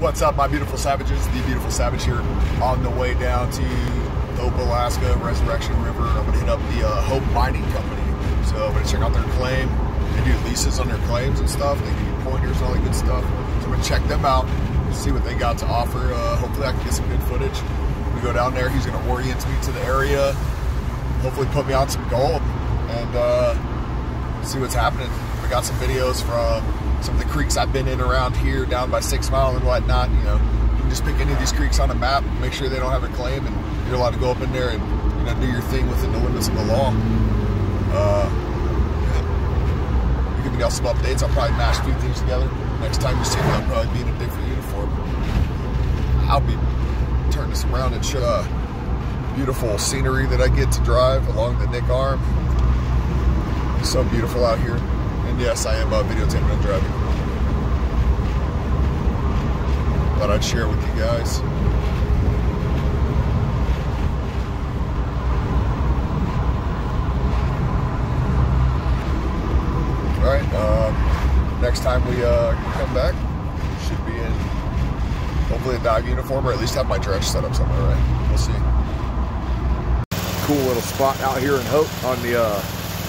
What's up, my beautiful savages? The beautiful savage here on the way down to Hope, Alaska, Resurrection River. I'm gonna hit up the uh, Hope Mining Company. So I'm gonna check out their claim. They do leases on their claims and stuff. They give you pointers and all that good stuff. So I'm gonna check them out, see what they got to offer. Uh, hopefully I can get some good footage. We go down there. He's gonna orient me to the area. Hopefully put me on some gold and uh, see what's happening. We got some videos from some of the creeks I've been in around here, down by Six Mile and whatnot. You know, you can just pick any of these creeks on a map, make sure they don't have a claim, and you're allowed to go up in there and you know do your thing within the limits of the law. Uh. You give me some updates. I'll probably mash a few things together. Next time you see me, I'll probably be in a different uniform. I'll be turning this around and show uh, beautiful scenery that I get to drive along the Knik Arm. It's so beautiful out here. And yes, I am uh, videotaping and driving. Thought I'd share with you guys. All right. Um, next time we uh, come back, should be in hopefully a dive uniform or at least have my dredge set up somewhere. Right? We'll see. Cool little spot out here in Hope on the uh,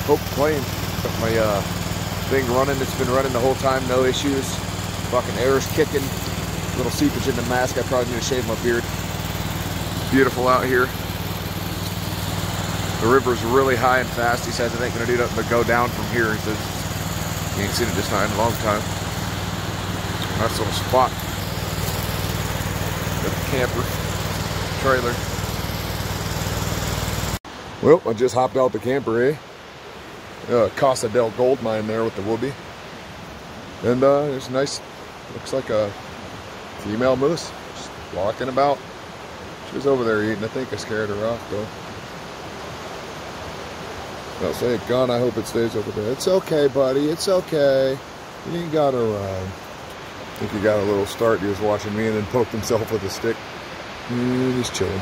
Hope Plain. My uh, thing running. It's been running the whole time, no issues. Fucking air's kicking. Little seepage in the mask. I probably need to shave my beard. Beautiful out here. The river's really high and fast. He says it ain't gonna do nothing but go down from here. He says he ain't seen it this high in a long time. Nice little spot. Got the camper trailer. Well, I just hopped out the camper, eh? Uh, Casa del Gold Mine there with the whoopee. And uh, there's a nice, looks like a female moose just walking about. She was over there eating. I think I scared her off though. I'll say it gone. I hope it stays over there. It's okay, buddy. It's okay. You ain't gotta run. I think he got a little start. He was watching me and then poked himself with a stick. And he's chilling.